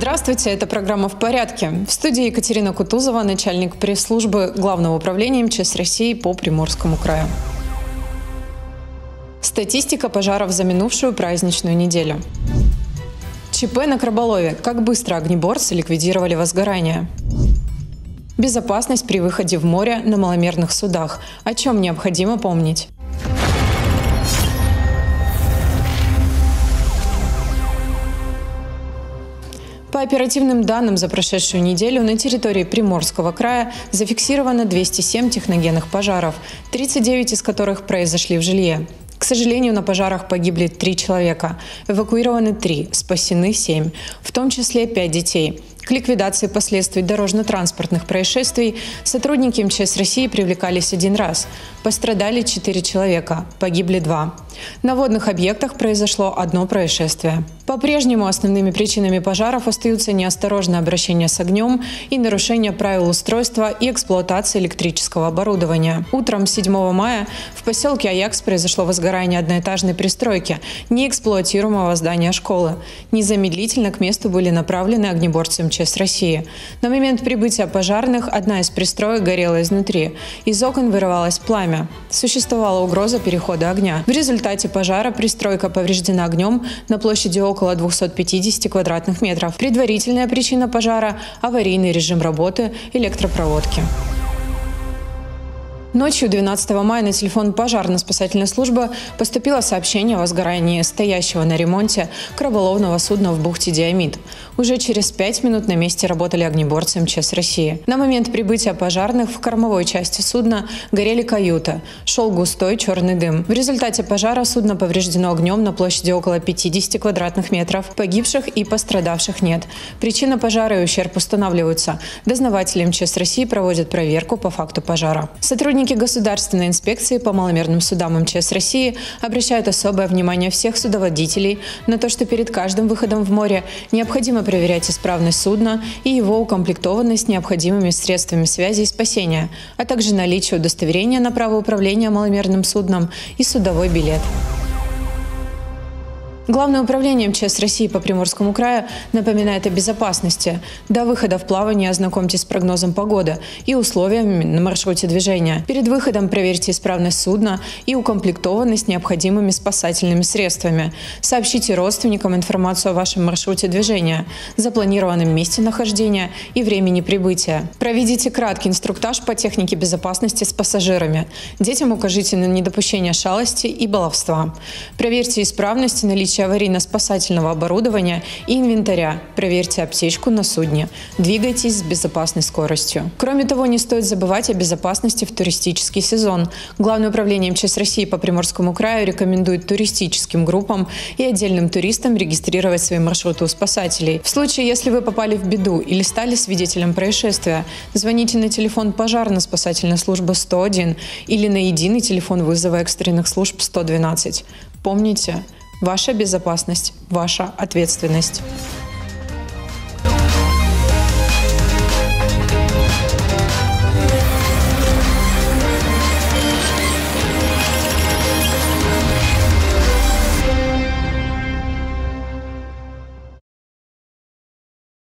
Здравствуйте, это программа «В порядке». В студии Екатерина Кутузова, начальник пресс-службы Главного управления МЧС России по Приморскому краю. Статистика пожаров за минувшую праздничную неделю. ЧП на Краболове. Как быстро огнеборцы ликвидировали возгорание. Безопасность при выходе в море на маломерных судах. О чем необходимо помнить. По оперативным данным за прошедшую неделю на территории Приморского края зафиксировано 207 техногенных пожаров, 39 из которых произошли в жилье. К сожалению, на пожарах погибли три человека, эвакуированы три, спасены семь, в том числе пять детей. К ликвидации последствий дорожно-транспортных происшествий сотрудники МЧС России привлекались один раз. Пострадали четыре человека, погибли два. На водных объектах произошло одно происшествие. По-прежнему основными причинами пожаров остаются неосторожное обращение с огнем и нарушение правил устройства и эксплуатации электрического оборудования. Утром 7 мая в поселке Аякс произошло возгорание одноэтажной пристройки, неэксплуатируемого здания школы. Незамедлительно к месту были направлены огнеборцы МЧС России. На момент прибытия пожарных одна из пристроек горела изнутри. Из окон вырывалось пламя. Существовала угроза перехода огня. В результате пожара пристройка повреждена огнем на площади около 250 квадратных метров. Предварительная причина пожара – аварийный режим работы электропроводки. Ночью 12 мая на телефон пожарно-спасательной службы поступило сообщение о возгорании стоящего на ремонте краболовного судна в бухте Диамид. Уже через пять минут на месте работали огнеборцы МЧС России. На момент прибытия пожарных в кормовой части судна горели каюты. Шел густой черный дым. В результате пожара судно повреждено огнем на площади около 50 квадратных метров. Погибших и пострадавших нет. Причина пожара и ущерб устанавливаются. Дознаватели МЧС России проводят проверку по факту пожара. Сотрудники Сотрудники Государственной инспекции по маломерным судам МЧС России обращают особое внимание всех судоводителей на то, что перед каждым выходом в море необходимо проверять исправность судна и его укомплектованность необходимыми средствами связи и спасения, а также наличие удостоверения на право управления маломерным судном и судовой билет. Главное управление МЧС России по Приморскому краю напоминает о безопасности. До выхода в плавание ознакомьтесь с прогнозом погоды и условиями на маршруте движения. Перед выходом проверьте исправность судна и укомплектованность необходимыми спасательными средствами. Сообщите родственникам информацию о вашем маршруте движения, запланированном месте нахождения и времени прибытия. Проведите краткий инструктаж по технике безопасности с пассажирами. Детям укажите на недопущение шалости и баловства. Проверьте исправность и наличие наличие аварийно-спасательного оборудования и инвентаря. Проверьте аптечку на судне. Двигайтесь с безопасной скоростью. Кроме того, не стоит забывать о безопасности в туристический сезон. Главное управление МЧС России по Приморскому краю рекомендует туристическим группам и отдельным туристам регистрировать свои маршруты у спасателей. В случае, если вы попали в беду или стали свидетелем происшествия, звоните на телефон пожарно-спасательной службы 101 или на единый телефон вызова экстренных служб 112. Помните, Ваша безопасность – ваша ответственность.